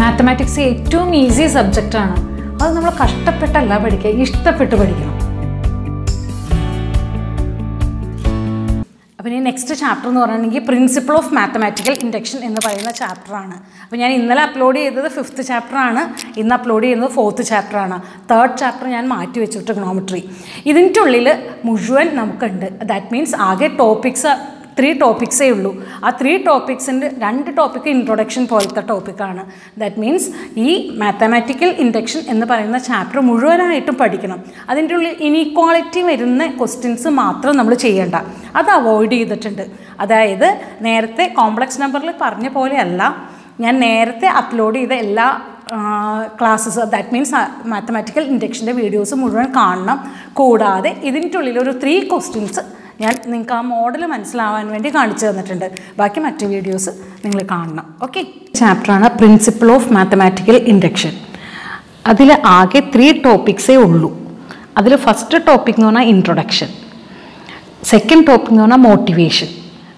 Mathematics ഏറ്റവും easy subject ആണ്. അത് നമ്മൾ കഷ്ടപ്പെട്ടല്ല പഠിക്കുക ഇഷ്ടപ്പെട്ട് പഠിക്കണം. അപ്പോൾ ഇനി നെക്സ്റ്റ് ചാപ്റ്റർ എന്ന് പറയുകയാണെങ്കിൽ പ്രിൻസിപ്പിൾ ഓഫ് മാത്തമാറ്റിക്കൽ ഇൻഡക്ഷൻ എന്ന് പറയുന്ന ചാപ്റ്ററാണ് അപ്പോൾ ഞാൻ ഇന്നലെ അപ്ലോഡ് ചെയ്തത് ഫിഫ്ത്ത് ചാപ്റ്ററാണ് ഇന്ന് അപ്ലോഡ് ചെയ്യുന്നത് ഫോർത്ത് ചാപ്റ്ററാണ് തേർഡ് ചാപ്റ്റർ ഞാൻ മാറ്റി വെച്ചു ടെക്നോമെട്രി ഇതിന്റെ ഉള്ളിൽ മുഴുവൻ നമുക്കുണ്ട്. ദാറ്റ് മീൻസ് ആകെ ടോപ്പിക്സ് ത്രീ ടോപ്പിക്സേ ഉള്ളൂ. ആ ത്രീ ടോപ്പിക്സിന്റെ രണ്ട് ടോപ്പിക്ക് ഇൻട്രൊഡക്ഷൻ പോലത്തെ ടോപ്പിക്കാണ് ദാറ്റ് മീൻസ് ഈ മാത്തമാറ്റിക്കൽ ഇൻഡക്ഷൻ എന്ന് പറയുന്ന ചാപ്റ്റർ മുഴുവനായിട്ടും പഠിക്കണം. അതിന്റെ ഉള്ളിൽ ഇനീക്വാളിറ്റി വരുന്ന ക്വസ്റ്റ്യൻസ് മാത്രം നമ്മൾ ചെയ്യേണ്ട. അത് അവോയ്ഡ് ചെയ്തിട്ടുണ്ട്. അതായത് നേരത്തെ കോംപ്ലക്സ് നമ്പറിൽ പറഞ്ഞ പോലെയല്ല ഞാൻ നേരത്തെ അപ്ലോഡ് ചെയ്ത എല്ലാ ക്ലാസ്സസ് ദാറ്റ് മീൻസ് മാത്തമാറ്റിക്കൽ ഇൻഡക്ഷന്റെ വീഡിയോസ് മുഴുവൻ കാണണം. കൂടാതെ ഇതിന്റെ ഉള്ളിൽ ഒരു ത്രീ ക്വസ്റ്റ്യൻസ് ഞാൻ നിങ്ങൾക്ക് ആ മോഡൽ മനസ്സിലാവാൻ വേണ്ടി കാണിച്ചു തന്നിട്ടുണ്ട്. ബാക്കി മറ്റു വീഡിയോസ് നിങ്ങൾ കാണണം. ഓക്കെ ചാപ്റ്ററാണ് പ്രിൻസിപ്പിൾ ഓഫ് മാത്തമാറ്റിക്കൽ ഇൻഡക്ഷൻ അതിൽ ആകെ ത്രീ ടോപ്പിക്സേ ഉള്ളൂ. അതിൽ ഫസ്റ്റ് ടോപ്പിക് എന്ന് പറഞ്ഞാൽ ഇൻട്രൊഡക്ഷൻ സെക്കൻഡ് ടോപ്പിക് എന്ന് പറഞ്ഞാൽ മോട്ടിവേഷൻ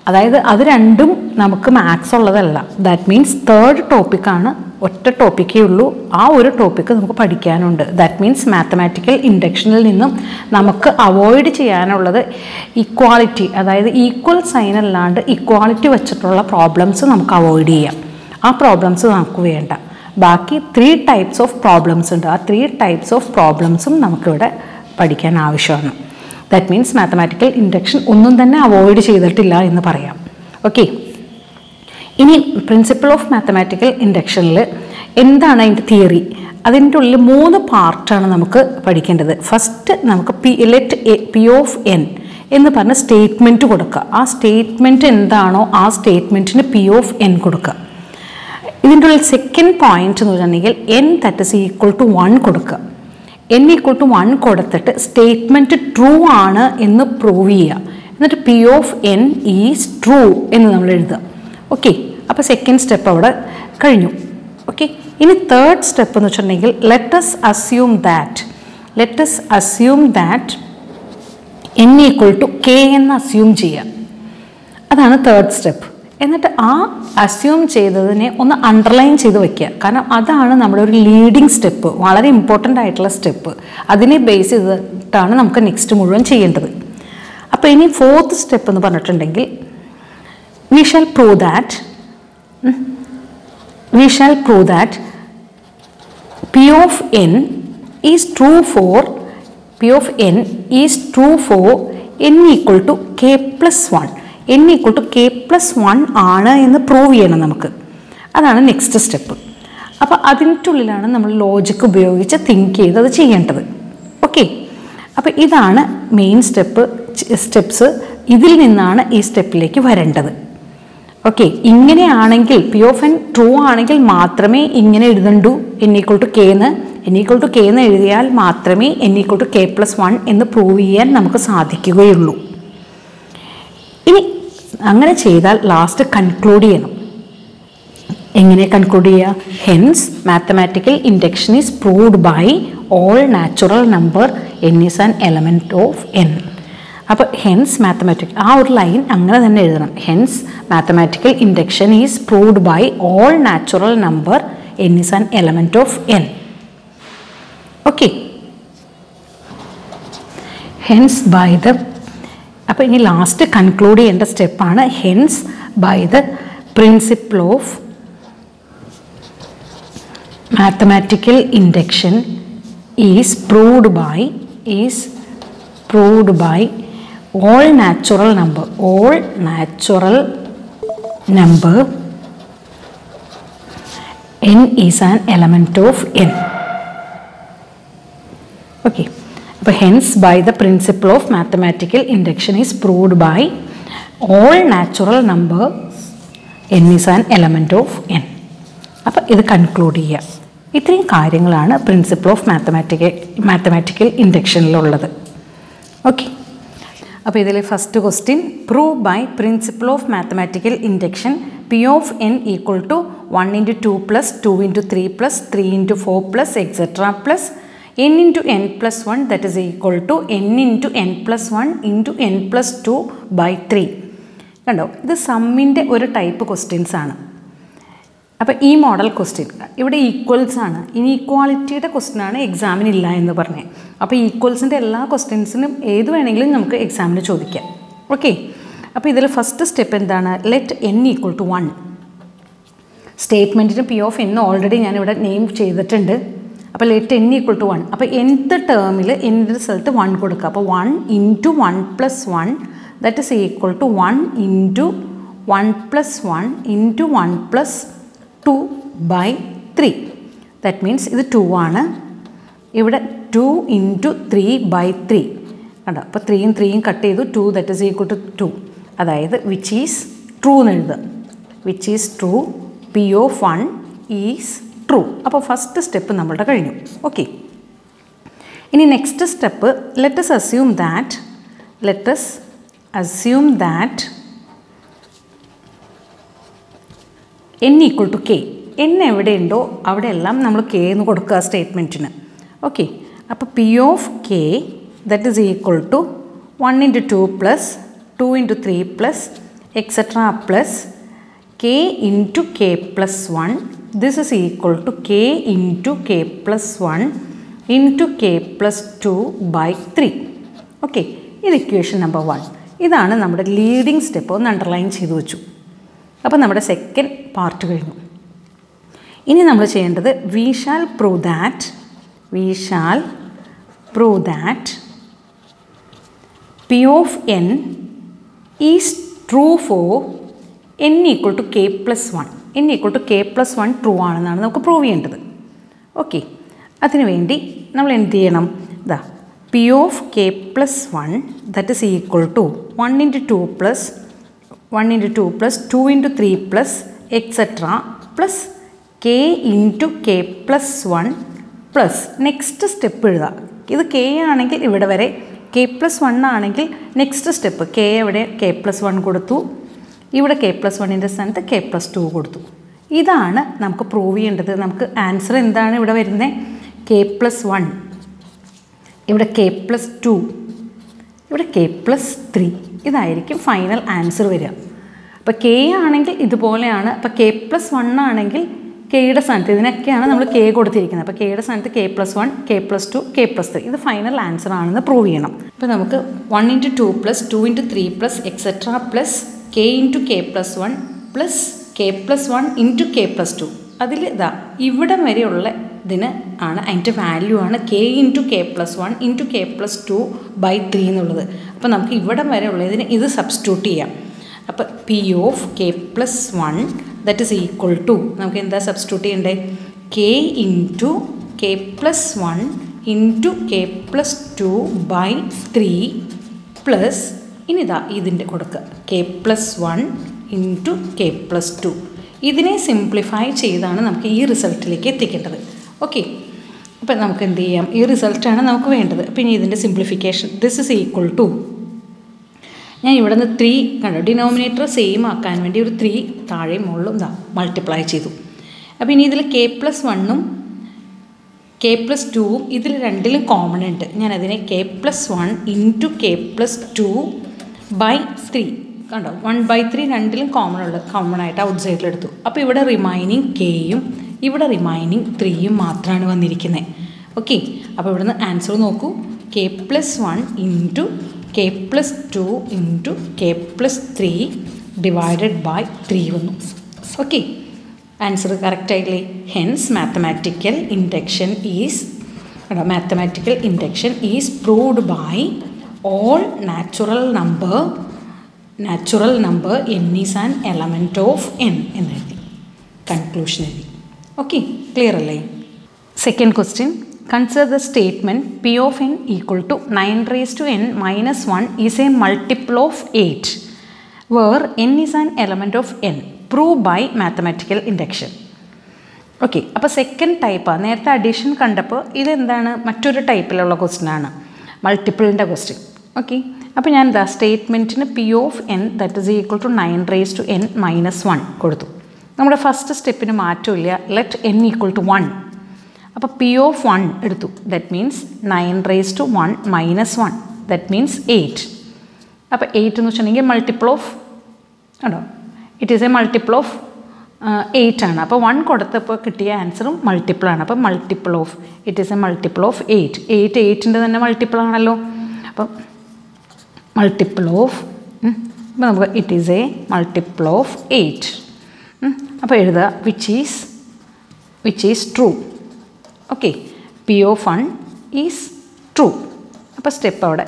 അതായത് അത് രണ്ടും നമുക്ക് മാത്സ് ഉള്ളതല്ല. ദാറ്റ് മീൻസ് തേർഡ് ടോപ്പിക്കാണ് ഒറ്റ ടോപ്പിക്കേ ഉള്ളൂ. ആ ഒരു ടോപ്പിക്ക് നമുക്ക് പഠിക്കാനുണ്ട്. ദാറ്റ് മീൻസ് മാത്തമാറ്റിക്കൽ ഇൻഡക്ഷനിൽ നിന്നും നമുക്ക് അവോയ്ഡ് ചെയ്യാനുള്ളത് ഇക്വാളിറ്റി അതായത് ഈക്വൽ സൈൻ അല്ലാണ്ട് ഇക്വാളിറ്റി വെച്ചിട്ടുള്ള പ്രോബ്ലംസ് നമുക്ക് അവോയ്ഡ് ചെയ്യാം. ആ പ്രോബ്ലംസ് നമുക്ക് വേണ്ട. ബാക്കി ത്രീ ടൈപ്സ് ഓഫ് പ്രോബ്ലംസ് ഉണ്ട്. ആ ത്രീ ടൈപ്സ് ഓഫ് പ്രോബ്ലംസും നമുക്കിവിടെ പഠിക്കാൻ ആവശ്യമാണ്. ദാറ്റ് മീൻസ് മാത്തമാറ്റിക്കൽ ഇൻഡക്ഷൻ ഒന്നും തന്നെ അവോയ്ഡ് ചെയ്തിട്ടില്ല എന്ന് പറയാം. ഓക്കെ ഇനി പ്രിൻസിപ്പിൾ ഓഫ് മാത്തമാറ്റിക്കൽ ഇൻഡക്ഷനിൽ എന്താണ് അതിന്റെ തിയറി അതിന്റെ ഉള്ളിൽ മൂന്ന് പാർട്ടാണ് നമുക്ക് പഠിക്കേണ്ടത്. ഫസ്റ്റ് നമുക്ക് P let a P of N എന്ന് പറഞ്ഞ സ്റ്റേറ്റ്മെന്റ് കൊടുക്കുക. ആ സ്റ്റേറ്റ്മെന്റ് എന്താണോ ആ സ്റ്റേറ്റ്മെന്റിന് പി ഓഫ് എൻ കൊടുക്കുക. ഇതിന്റെ ഉള്ളിൽ സെക്കൻഡ് പോയിന്റ് എന്ന് പറഞ്ഞിട്ടുണ്ടെങ്കിൽ N that is equal to one കൊടുക്കുക. എൻ ഈക്വൾ ടു വൺ കൊടുത്തിട്ട് സ്റ്റേറ്റ്മെന്റ് ട്രൂ ആണ് എന്ന് പ്രൂവ് ചെയ്യുക. എന്നിട്ട് P of N is true എന്ന് നമ്മൾ എഴുതുക. ഓക്കെ അപ്പോൾ സെക്കൻഡ് സ്റ്റെപ്പ് അവിടെ കഴിഞ്ഞു. ഓക്കെ ഇനി തേർഡ് സ്റ്റെപ്പ് എന്ന് വെച്ചിട്ടുണ്ടെങ്കിൽ let's assume that let's assume that N equal to K എന്ന് അസ്യൂം ചെയ്യുക. അതാണ് തേർഡ് സ്റ്റെപ്പ് എന്നിട്ട് ആ അസ്യൂം ചെയ്തതിനെ ഒന്ന് അണ്ടർലൈൻ ചെയ്ത് വയ്ക്കുക കാരണം അതാണ് നമ്മുടെ ഒരു ലീഡിങ് സ്റ്റെപ്പ് വളരെ ഇമ്പോർട്ടന്റ് ആയിട്ടുള്ള സ്റ്റെപ്പ് അതിനെ ബേസ് ചെയ്തിട്ടാണ് നമുക്ക് നെക്സ്റ്റ് മുഴുവൻ ചെയ്യേണ്ടത്. അപ്പോൾ ഇനി ഫോർത്ത് സ്റ്റെപ്പ് എന്ന് പറഞ്ഞിട്ടുണ്ടെങ്കിൽ we shall prove that we shall prove that P of N is true for P of N is true for N equal to K plus one N equal to K plus one ആണ് എന്ന് prove ചെയ്യണം നമുക്ക്. അതാണ് next step അപ്പോൾ അതിന്റെ ഉള്ളിലാണ് നമ്മൾ logic ഉപയോഗിച്ച് തിങ്ക് ചെയ്ത് അത് ചെയ്യേണ്ടത്. ഓക്കെ അപ്പോൾ ഇതാണ് മെയിൻ സ്റ്റെപ്പ് സ്റ്റെപ്സ് ഇതിൽ നിന്നാണ് ഈ സ്റ്റെപ്പിലേക്ക് വരേണ്ടത്. ഓക്കെ ഇങ്ങനെയാണെങ്കിൽ പി ഓഫ് എൻ ട്രൂ ആണെങ്കിൽ മാത്രമേ ഇങ്ങനെ എഴുതണ്ടു. എൻ ഈക്വൾ ടു കെ എന്ന്. എൻ ഈക്വൾ ടു കെ എന്ന് എഴുതിയാൽ മാത്രമേ N equal to K plus one എന്ന് പ്രൂവ് ചെയ്യാൻ നമുക്ക് സാധിക്കുകയുള്ളൂ. ഇനി അങ്ങനെ ചെയ്താൽ ലാസ്റ്റ് കൺക്ലൂഡ് ചെയ്യണം. എങ്ങനെ കൺക്ലൂഡ് ചെയ്യുക hence mathematical induction is proved by all natural number N is an element of N അപ്പോൾ ഹെൻസ് മാത്തമാറ്റിക് ആ ഒരു ലൈൻ അങ്ങനെ തന്നെ എഴുതണം. Hence mathematical induction is proved by all natural number N is an element of N okay hence by the അപ്പോൾ ഇനി last conclude ചെയ്യേണ്ട സ്റ്റെപ്പാണ് hence by the principle of mathematical induction is proved by is proved by all natural number all natural number N is an element of N okay അപ്പോൾ hence by the principle of mathematical induction is proved by all natural number N is an element of N അപ്പോൾ ഇത് conclude ചെയ്യുക ഇത്രയും കാര്യങ്ങളാണ് principle of mathematical mathematical ഇൻഡക്ഷനിലുള്ളത് okay അപ്പോൾ ഇതിലെ first question prove by principle of mathematical induction P of N equal to one into two plus two into three plus three into four plus etcetera plus N into N plus one that is equal to N into N plus one into N plus two by three കണ്ടോ? ഇത് സമ്മിന്റെ ഒരു type questions ആണ്. അപ്പോൾ ഈ model question ഇവിടെ equals ആണ്. ഇനി ഈക്വാളിറ്റിയുടെ question ആണ് എക്സാമിന് ഇല്ല എന്ന് പറഞ്ഞത് അപ്പോൾ ഈക്വൽസിന്റെ എല്ലാ ക്വസ്റ്റ്യൻസിനും ഏത് വേണമെങ്കിലും നമുക്ക് എക്സാമിന് ചോദിക്കാം. ഓക്കെ അപ്പോൾ ഇതിൽ ഫസ്റ്റ് സ്റ്റെപ്പ് എന്താണ്? Let N equal to one സ്റ്റേറ്റ്മെന്റിന് P of N already ഞാനിവിടെ നെയിം ചെയ്തിട്ടുണ്ട്. അപ്പോൾ let N equal to one അപ്പോൾ എന്ത് ടേമിൽ എന്റെ റിസൾട്ട് വൺ കൊടുക്കുക. അപ്പോൾ one into one plus one that is equal to one into one plus one into one plus two by three that means ഇത് ടു ആണ്. ഇവിടെ two into three by three കണ്ടോ? അപ്പോൾ ത്രീയും ത്രീയും കട്ട് ചെയ്തു. Two that is equal to two two which is true എന്ന് എഴുതുക. Which is true P of N is true അപ്പോൾ ഫസ്റ്റ് സ്റ്റെപ്പ് നമ്മളുടെ കഴിഞ്ഞു. ഓക്കെ ഇനി next step let's assume that let's assume that N equal to K N എവിടെയുണ്ടോ അവിടെയെല്ലാം നമ്മൾ K എന്ന് കൊടുക്കുക സ്റ്റേറ്റ്മെന്റിന് ഓക്കെ അപ്പോൾ P of K that is equal to one into two plus two into three plus etcetera plus K into K plus one this is equal to K into K plus one into K plus two by three okay ഇത് equation number one ഇതാണ് നമ്മുടെ leading step ഒന്ന് underline ചെയ്തു വെച്ചു. അപ്പോൾ നമ്മുടെ second part കഴിഞ്ഞു. ഇനി നമ്മൾ ചെയ്യേണ്ടത് we shall prove that we shall prove that P of N is true for N equal to K plus one N equal to K plus one true ആണെന്നാണ് നമുക്ക് പ്രൂവ് ചെയ്യേണ്ടത്. ഓക്കെ അതിനുവേണ്ടി നമ്മൾ എന്ത് ചെയ്യണം? ഇതാ P of K plus one that is equal to one into two plus one into two plus two into three plus etcetera plus K into K plus one plus next step എഴുതുക ഇത് K ആണെങ്കിൽ ഇവിടെ വരെ K plus one ആണെങ്കിൽ next step K എവിടെ? K plus one കൊടുത്തു. ഇവിടെ K plus വണ്ണിന്റെ സ്ഥാനത്ത് കെ പ്ലസ് ടു കൊടുത്തു. ഇതാണ് നമുക്ക് പ്രൂവ് ചെയ്യേണ്ടത്. നമുക്ക് ആൻസർ എന്താണ് ഇവിടെ വരുന്നത് കെ പ്ലസ് വൺ ഇവിടെ കെ പ്ലസ് ടു ഇവിടെ കെ പ്ലസ് ത്രീ ഇതായിരിക്കും ഫൈനൽ ആൻസർ വരിക. അപ്പോൾ കെ ആണെങ്കിൽ ഇതുപോലെയാണ്. അപ്പോൾ കെ പ്ലസ് വൺ ആണെങ്കിൽ കെയുടെ സ്ഥാനത്ത് ഇതിനൊക്കെയാണ് നമ്മൾ കെ കൊടുത്തിരിക്കുന്നത്. അപ്പോൾ കെയുടെ സ്ഥാനത്ത് K plus one K plus two K plus three ഇത് ഫൈനൽ ആൻസർ ആണെന്ന് പ്രൂവ് ചെയ്യണം. അപ്പോൾ നമുക്ക് one into two plus two into three plus etcetera plus K into K plus one plus K plus one into K plus two അതിൽ ഇതാ ഇവിടം വരെയുള്ള ഇതിന് ആണ് അതിന്റെ വാല്യൂ ആണ് K into K plus one into K plus two by three എന്നുള്ളത്. അപ്പോൾ നമുക്ക് ഇവിടെ വരെ ഉള്ളതിന് ഇത് സബ്സ്റ്റിറ്റ്യൂട്ട് ചെയ്യാം. അപ്പോൾ P of K plus one that is equal to നമുക്ക് എന്താ സബ്സ്റ്റിറ്റ്യൂട്ട് ചെയ്യേണ്ടത് K into K plus one into K plus two by three plus ഇനി ഇതാ ഇതിന്റെ കൊടുക്കുക K plus one into K plus two ഇതിനെ സിംപ്ലിഫൈ ചെയ്താണ് നമുക്ക് ഈ റിസൾട്ടിലേക്ക് എത്തിക്കേണ്ടത്. ഓക്കെ അപ്പം നമുക്ക് എന്ത് ചെയ്യാം? ഈ റിസൾട്ടാണ് നമുക്ക് വേണ്ടത്. പിന്നെ ഇതിന്റെ simplification this is equal to ഞാൻ ഇവിടെ നിന്ന് ത്രീ കണ്ടു? ഡിനോമിനേറ്റർ സെയിം ആക്കാൻ വേണ്ടി ഒരു ത്രീ താഴെയും മുകളിലും ഇതാ മൾട്ടിപ്ലൈ ചെയ്തു. അപ്പോൾ ഇനി ഇതിൽ കെ പ്ലസ് വണ്ണും കെ പ്ലസ് ടുവും ഇതിൽ രണ്ടിലും കോമൺ ഉണ്ട്. ഞാൻ അതിനെ K plus one into K plus two by three കണ്ടോ? വൺ ബൈ ത്രീ രണ്ടിലും കോമൺ ഉള്ളത് കോമൺ ആയിട്ട് ഔട്ട് സൈഡിലെടുത്തു അപ്പോൾ ഇവിടെ റിമൈനിങ് കെയും ഇവിടെ റിമൈനിങ് ത്രീയും മാത്രമാണ് വന്നിരിക്കുന്നത് ഓക്കെ അപ്പോൾ ഇവിടുന്ന് ആൻസർ നോക്കൂ. K plus one into K plus two into K plus three divided by three വന്നു. Okay answer കറക്റ്റായില്ലേ hence mathematical induction is mathematical induction is proved by all natural number natural number N is an element of N എന്നെഴുതി conclusion എഴുതി. Okay clear അല്ലേ? Second question consider the statement P of N equal to nine raise to N minus one is a multiple of eight where N is an element of N prove by mathematical induction okay അപ്പോൾ second ടൈപ്പാണ് നേരത്തെ addition കണ്ടപ്പോൾ ഇതെന്താണ്? മറ്റൊരു ടൈപ്പിലുള്ള question ആണ്. മൾട്ടിപ്പിളിന്റെ question okay അപ്പോൾ ഞാൻ എന്താ സ്റ്റേറ്റ്മെന്റിന് P of N that is equal to nine raise to N minus one കൊടുത്തു. നമ്മുടെ ഫസ്റ്റ് സ്റ്റെപ്പിന് മാറ്റമില്ല. Let N equal to one അപ്പോൾ പി ഓഫ് വൺ എടുത്തു. That means nine raise to one minus one that means eight അപ്പോൾ eight എന്ന് വെച്ചിട്ടുണ്ടെങ്കിൽ multiple of ഉണ്ടോ it is a multiple of eight ആണ്. അപ്പോൾ വൺ കൊടുത്തപ്പോൾ കിട്ടിയ ആൻസറും മൾട്ടിപ്പിൾ ആണ്. അപ്പോൾ multiple of it is a multiple of eight eight എയ്റ്റിന്റെ തന്നെ മൾട്ടിപ്പിൾ ആണല്ലോ. അപ്പം മൾട്ടിപ്പിൾ ഓഫ് അപ്പോൾ നമുക്ക് it is a multiple of eight അപ്പോൾ എഴുതുക which is which is true okay P of N is true അപ്പോൾ സ്റ്റെപ്പ് അവിടെ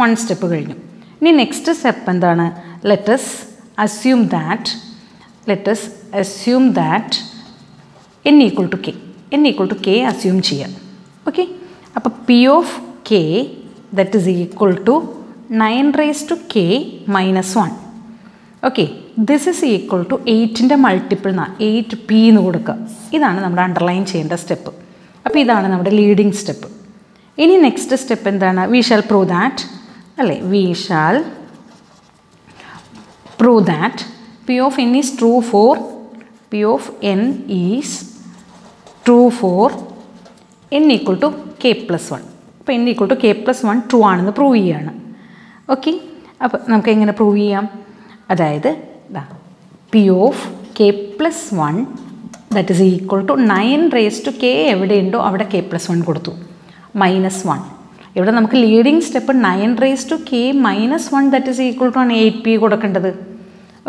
വൺ സ്റ്റെപ്പ് കഴിഞ്ഞു. ഇനി നെക്സ്റ്റ് സ്റ്റെപ്പ് എന്താണ്? Let's assume that let's assume that N equal to K N equal to K assume ചെയ്യാം. Okay അപ്പോൾ P of K that is equal to nine raise to K minus one okay this is equal to എയ്റ്റിന്റെ multiple എന്നാൽ eight P എന്ന് കൊടുക്കുക. ഇതാണ് നമ്മുടെ underline ചെയ്യേണ്ട step അപ്പോൾ ഇതാണ് നമ്മുടെ ലീഡിങ് സ്റ്റെപ്പ് ഇനി നെക്സ്റ്റ് സ്റ്റെപ്പ് എന്താണ്? വി ഷാൽ പ്രൂവ് ദാറ്റ് അല്ലേ? We shall prove that P of N is true for P of N is true for N equal to K plus one അപ്പോൾ N equal to K plus one true ആണെന്ന് prove ചെയ്യുകയാണ് okay അപ്പോൾ നമുക്ക് എങ്ങനെ prove ചെയ്യാം? അതായത് P of K plus one that is equal to nine raise to K എവിടെയുണ്ടോ അവിടെ K plus one കൊടുത്തു. മൈനസ് വൺ ഇവിടെ നമുക്ക് leading step nine raise to K minus one that is equal to ആണ് eight P കൊടുക്കേണ്ടത്.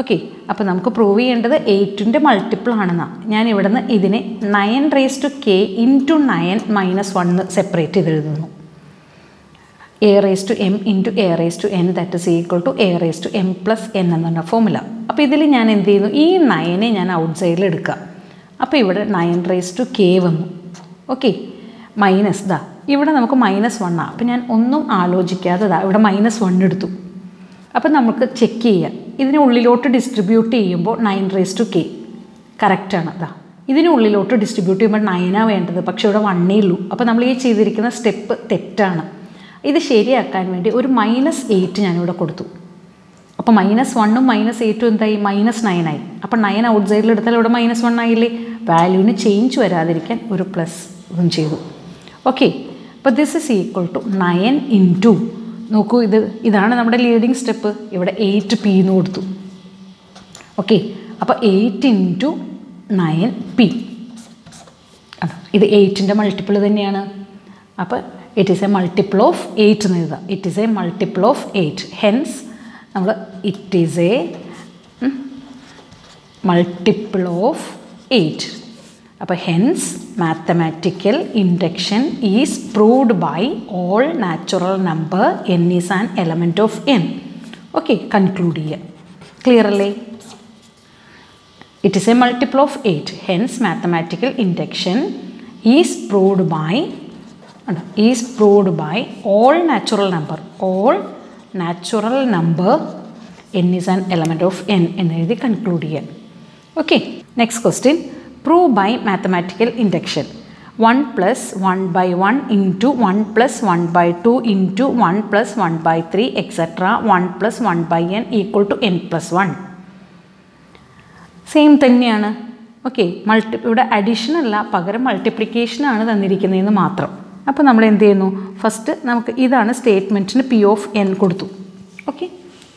Okay അപ്പോൾ നമുക്ക് prove ചെയ്യേണ്ടത് എയ്റ്റിന്റെ multiple ആണെന്നാണ് ഞാൻ ഇവിടെ നിന്ന് ഇതിനെ nine raise to K into nine minus one separate ചെയ്ത് എഴുതുന്നു. A raise to M into a raise to N that is equal to a raise to M plus N എന്നുള്ള ഫോമുല അപ്പോൾ ഇതിൽ ഞാൻ എന്ത് ചെയ്യുന്നു? ഈ നയനെ ഞാൻ ഔട്ട് സൈഡിൽ എടുക്കുക. അപ്പോൾ ഇവിടെ നയൻ റേസ് ടു കെ വന്നു. ഓക്കെ മൈനസ് ദാ. ഇവിടെ നമുക്ക് മൈനസ് വണ്ണാണ് അപ്പോൾ ഞാൻ ഒന്നും ആലോചിക്കാതെ ദാ ഇവിടെ മൈനസ് വൺ എടുത്തു. അപ്പോൾ നമുക്ക് ചെക്ക് ചെയ്യാം. ഇതിന് ഉള്ളിലോട്ട് ഡിസ്ട്രിബ്യൂട്ട് ചെയ്യുമ്പോൾ നയൻ റേസ് ടു കെ കറക്റ്റാണ് അതാ ഇതിനുള്ളിലോട്ട് ഡിസ്ട്രിബ്യൂട്ട് ചെയ്യുമ്പോൾ നയനാണ് വേണ്ടത്. പക്ഷേ ഇവിടെ വണ്ണേ ഉള്ളൂ. അപ്പോൾ നമ്മൾ ഈ ചെയ്തിരിക്കുന്ന സ്റ്റെപ്പ് തെറ്റാണ്. ഇത് ശരിയാക്കാൻ വേണ്ടി ഒരു മൈനസ് എയ്റ്റ് ഞാനിവിടെ കൊടുത്തു. അപ്പോൾ മൈനസ് വണ്ണും മൈനസ് എയ്റ്റും എന്തായി? മൈനസ് നയനായി അപ്പോൾ നയൻ ഔട്ട് സൈഡിൽ എടുത്താൽ ഇവിടെ മൈനസ് വൺ ആയില്ലേ? വാല്യൂവിന് ചേഞ്ച് വരാതിരിക്കാൻ ഒരു പ്ലസ് ഇതും ചെയ്തു. ഓക്കെ അപ്പോൾ this is equal to nine into നോക്കൂ ഇത് ഇതാണ് നമ്മുടെ ലീഡിങ് സ്റ്റെപ്പ് ഇവിടെ എയ്റ്റ് പി എന്ന് കൊടുത്തു. ഓക്കെ അപ്പോൾ eight into nine P ഇത് എയ്റ്റിന്റെ മൾട്ടിപ്പിൾ തന്നെയാണ്. അപ്പോൾ it is a multiple of eight എന്ന് എഴുതാം. It is a multiple of eight hence നമ്മൾ it is a multiple of eight അപ്പോൾ hence mathematical induction is proved by all natural number N is an element of n okay conclude ചെയ്യുക clear അല്ലേ? It is a multiple of eight hence mathematical induction is proved by is proved by all natural number all natural number n is an element of n എന്ന് എഴുതി conclude ചെയ്യാൻ. Okay next question prove by mathematical induction one plus one by one into one plus one by two into one plus one by three etcetera one plus one by n equal to n plus one same തന്നെയാണ്. Okay multi ഇവിടെ addition അല്ല പകരം മൾട്ടിപ്ലിക്കേഷനാണ് തന്നിരിക്കുന്നതെന്ന് മാത്രം. അപ്പോൾ നമ്മൾ എന്ത് ചെയ്യുന്നു? First നമുക്ക് ഇതാണ് സ്റ്റേറ്റ്മെന്റിന് പി ഓഫ് എൻ കൊടുത്തു. ഓക്കെ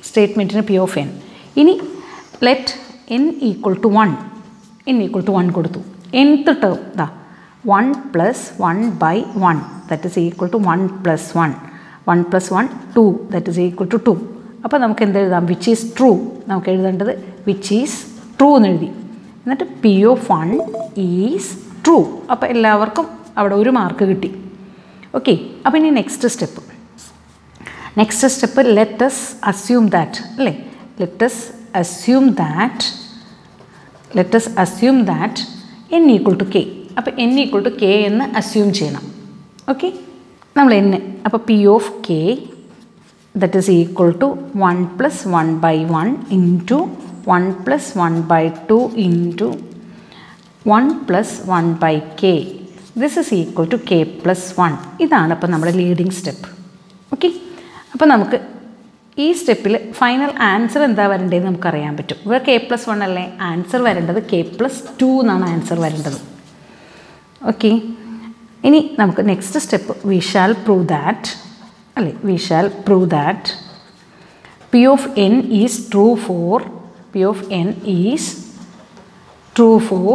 സ്റ്റേറ്റ്മെന്റിന് പി ഓഫ് എൻ ഇനി let n equal to one n equal to one കൊടുത്തു. എൻത്ത് ടേം ഇതാ one plus one by one that is equal to one plus one one plus one two that is equal to two അപ്പോൾ നമുക്ക് എന്ത് എഴുതാം? Which is true നമുക്ക് എഴുതേണ്ടത് which is true എന്ന് എഴുതി. എന്നിട്ട് P of one is true അപ്പോൾ എല്ലാവർക്കും അവിടെ ഒരു മാർക്ക് കിട്ടി. ഓക്കെ അപ്പോൾ ഇനി next step next step let's assume that അല്ലേ? Let's assume that let's assume that n equal to k അപ്പോൾ എൻ ഈക്വൾ ടു കെ എന്ന് അസ്യൂം ചെയ്യണം. ഓക്കെ നമ്മൾ എൻ അപ്പോൾ P of k that is equal to one plus one by one into one plus one by two into one plus one by k this is equal to k plus one ഇതാണ് അപ്പോൾ നമ്മുടെ leading step okay അപ്പോൾ നമുക്ക് ഈ സ്റ്റെപ്പിൽ final answer എന്താ വരേണ്ടതെന്ന് നമുക്കറിയാൻ പറ്റും. ഇവിടെ കെ പ്ലസ് വൺ അല്ലേ? ആൻസർ വരേണ്ടത് കെ പ്ലസ് ടു എന്നാണ് ആൻസർ വരേണ്ടത്. ഓക്കെ ഇനി നമുക്ക് next step we shall prove that അല്ലേ? We shall prove that P of n is true for P of n is true for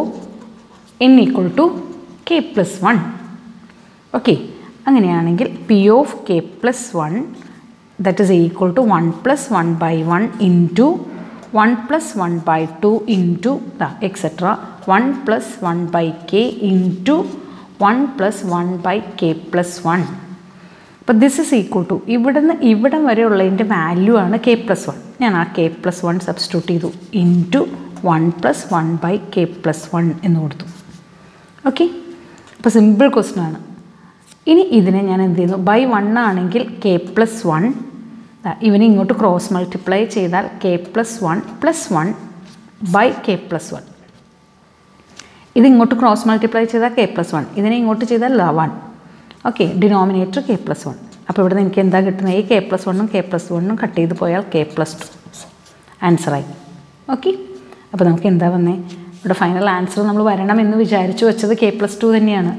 n equal to k plus one okay അങ്ങനെയാണെങ്കിൽ P of k plus one that is equal to one plus one by one into one plus one by two into two etcetera one plus one by k into one plus one by k plus one അപ്പോൾ this is equal to ഇവിടുന്ന് ഇവിടം വരെ ഉള്ളതിന്റെ value ആണ് K plus one ഞാൻ ആ K plus one substitute ചെയ്തു. Into one plus one by k plus one എന്ന് കൊടുത്തു. ഓക്കെ അപ്പോൾ സിമ്പിൾ ക്വസ്റ്റ്യൻ ആണ്. ഇനി ഇതിനെ ഞാൻ എന്ത് ചെയ്യുന്നു? ബൈ വൺ ആണെങ്കിൽ കെ പ്ലസ് വൺ ഇവനെ ഇങ്ങോട്ട് ക്രോസ് മൾട്ടിപ്ലൈ ചെയ്താൽ k plus one plus one by k plus one ഇത് ഇങ്ങോട്ട് ക്രോസ് മൾട്ടിപ്ലൈ ചെയ്താൽ കെ പ്ലസ് വൺ ഇതിനെ ഇങ്ങോട്ട് ചെയ്താൽ one okay denominator k plus one അപ്പോൾ ഇവിടെ നിന്ന് എനിക്ക് എന്താ കിട്ടുന്നത്? ഈ കെ പ്ലസ് വണ്ണും കെ പ്ലസ് വണ്ണും കട്ട് ചെയ്ത് പോയാൽ കെ പ്ലസ് ടു ആൻസറായി ഓക്കെ അപ്പോൾ നമുക്ക് എന്താ വന്നേ? ഇവിടെ ഫൈനൽ ആൻസർ നമ്മൾ വരണം എന്ന് വിചാരിച്ചു വെച്ചത് കെ പ്ലസ് ടു തന്നെയാണ്.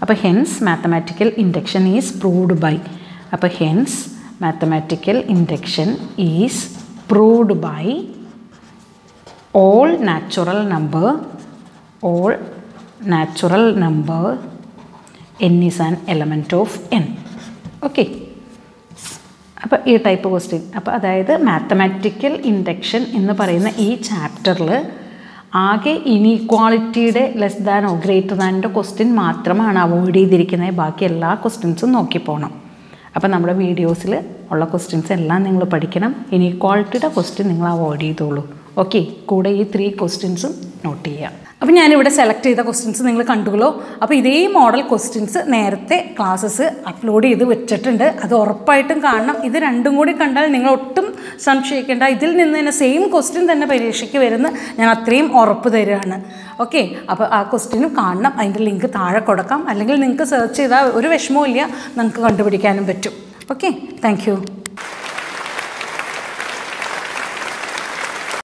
അപ്പോൾ hence mathematical induction is proved by അപ്പോൾ hence mathematical induction is proved by all natural number all natural number n is an element of n okay അപ്പോൾ ഈ ടൈപ്പ് ക്വസ്റ്റ്യൻ അപ്പോൾ അതായത് മാത്തമാറ്റിക്കൽ ഇൻഡക്ഷൻ എന്ന് പറയുന്ന ഈ ചാപ്റ്ററിൽ ആകെ ഇനീക്വാളിറ്റിയുടെ ലെസ് ദാനോ ഗ്രേറ്റർ ദാനിന്റെ ക്വസ്റ്റ്യൻ മാത്രമാണ് അവോയ്ഡ് ചെയ്തിരിക്കുന്നത്. ബാക്കി എല്ലാ ക്വസ്റ്റ്യൻസും നോക്കി പോകണം അപ്പോൾ നമ്മുടെ വീഡിയോസിൽ ഉള്ള ക്വസ്റ്റ്യൻസ് എല്ലാം നിങ്ങൾ പഠിക്കണം. ഇനീക്വാളിറ്റിയുടെ ക്വസ്റ്റ്യൻ നിങ്ങൾ അവോയ്ഡ് ചെയ്തോളൂ. ഓക്കെ കൂടെ ഈ ത്രീ ക്വസ്റ്റ്യൻസും നോട്ട് ചെയ്യാം. അപ്പോൾ ഞാനിവിടെ സെലക്ട് ചെയ്ത ക്വസ്റ്റ്യൻസ് നിങ്ങൾ കണ്ടുകളോ അപ്പോൾ ഇതേ മോഡൽ ക്വസ്റ്റ്യൻസ് നേരത്തെ ക്ലാസ്സസ് അപ്ലോഡ് ചെയ്ത് വെച്ചിട്ടുണ്ട്. അത് ഉറപ്പായിട്ടും കാണണം. ഇത് രണ്ടും കൂടി കണ്ടാൽ നിങ്ങൾ ഒട്ടും സംശയിക്കേണ്ട. ഇതിൽ നിന്ന് തന്നെ സെയിം ക്വസ്റ്റ്യൻ തന്നെ പരീക്ഷയ്ക്ക് വരുന്ന ഞാൻ അത്രയും ഉറപ്പ് തരികയാണ് ഓക്കെ അപ്പോൾ ആ ക്വസ്റ്റ്യനും കാണണം. അതിന്റെ ലിങ്ക് താഴെ കൊടുക്കാം. അല്ലെങ്കിൽ നിങ്ങൾക്ക് സെർച്ച് ചെയ്താൽ ഒരു വിഷമവും ഇല്ല നിങ്ങൾക്ക് കണ്ടുപിടിക്കാനും പറ്റും. Okay thank